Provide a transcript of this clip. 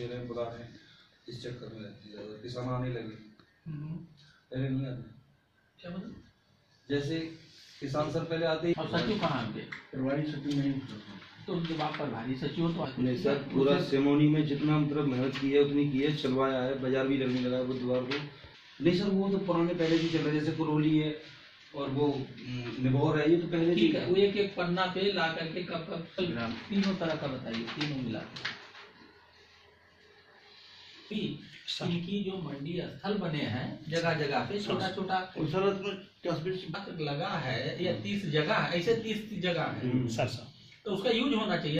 दे रहे हैं बुला रहे हैं इस चक्कर में रहती है किसान आने लगे। हम्म, पहले नहीं आते क्या मतलब जैसे किसान सर पहले आते ही और सचिव कहाँ आपके प्रभारी सचिव नहीं तो उनके बाप पर भारी सचिव हो तो नहीं सर पूरा सेमोनी में जितना मतलब मेहनत की है उतनी की है चलवाया है बाज़ार भी लगने लगा है बुधवार को। नहीं सर वो तो पुराने पहले भी चल रहे जैसे कुरोली है और वो हम्म, निभौर है ये तो पहले ठीक है वो एक एक पन्ना पे ला करके कब कब तीनों तरह का बताइए तीनों भी इनकी जो मंडी स्थल बने हैं जगह जगह पे छोटा छोटा लगा है या तीस जगह है ऐसे तीस जगह है। हम्म। तो उसका यूज़ होना चाहिए।